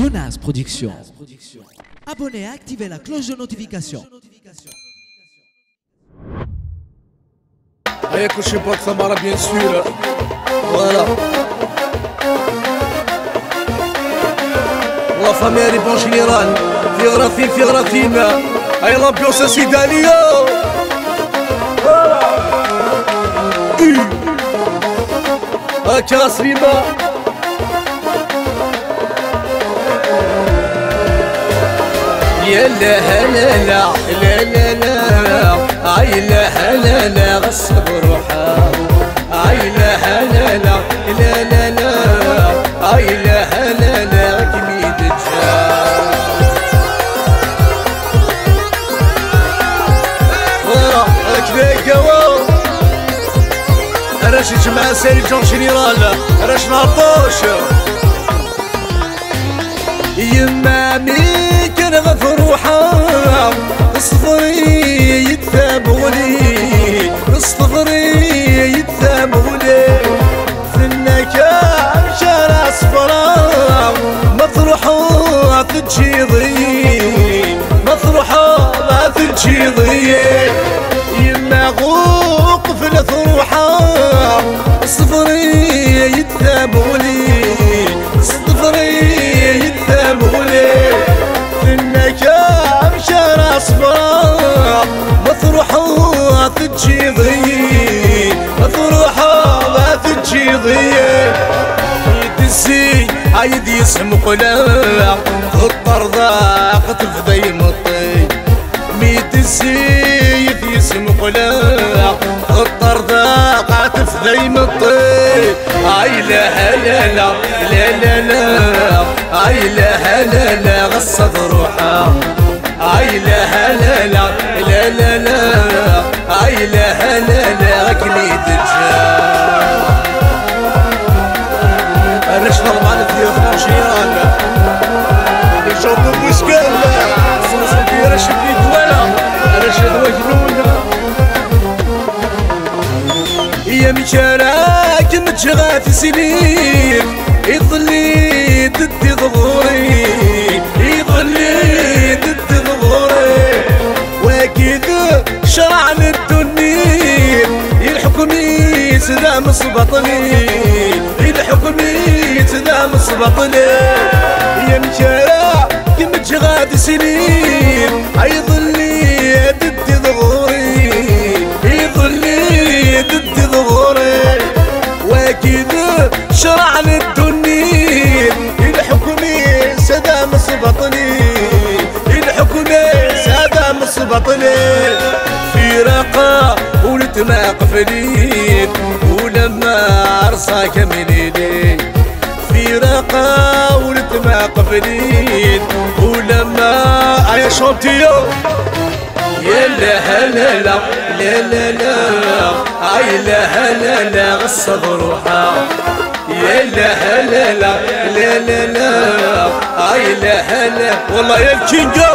Jonas Productions. Abonnez et activez la cloche de notification. Avec le Chipote Samara, bien sûr. Voilà. La famille est bon général. Fioratin, Fioratina. Aïe, l'ambiance, c'est d'Alio. Voilà. يا لا لا لا لا لا لا عي لا غصب روحها لا لا لا لا لا لا عي لا لا لا كميد الجاه هكذا قوا راش جماعة سالي جون جينيرال راش نعطوش يما تجيضي مطروحة ما تجيضي يما غوق في الثروحة صفري عيد يسم قلا خطر ضاق تفضي مطي. ميت السيف يسم قلا خطر ضاق تفضي مطي. عي لا لا لا لا لا عي لا لا لا غصب روحها عي لا لا لا لا لا عي لا لا لا غك يا مشاراك متشغى سنين يظلي ضد ظهوري يظلي ضد ظهوري واكيد شرع الدنيا الحكمي سلام صبطني الحكمي سلام صبطني يا مشارع كم تشغاد سنين يظلي شرع للدنيا الحكمي سدام صبطني الحكمي سدام صبطني في رقا ولد ما قفلين ولما عرصاك منيني في رقا ولد ما قفلين ولما يا شونتيو يا لا لا لا لا لا لا أي لا لا لا غصب روحها يا لا لا لا لا لا. آي لا لا والله يا الكينجو.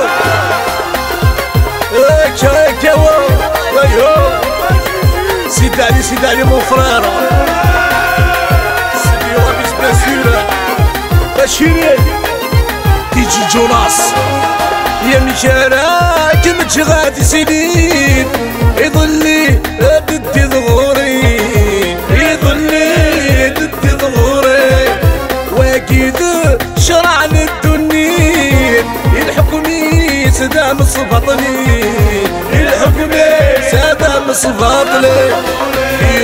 هكا أيوه سيد علي سيد علي مون فرير سيدي رابيس باسير بشيري. تيجي جوناس. يا مشاراك متشغاد سنين يظلي سدام صفطني الحكمي سدام صفطني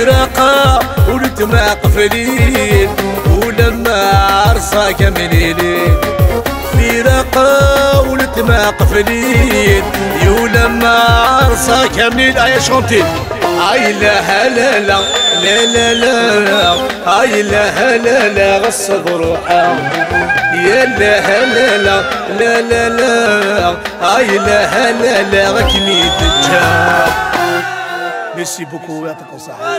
رقا ولد ما قفلين ولما عرصاك منيلين رقا ولد ما قفلين يولما عرصاك منين أيا شونتي اي لا لا لا لا لا لا اي لا لا لا غصب روحها يا لا لا لا لا لا لا اي لا لا لا غك ميت الجاه ميرسي بوكو يعطيكم الصحة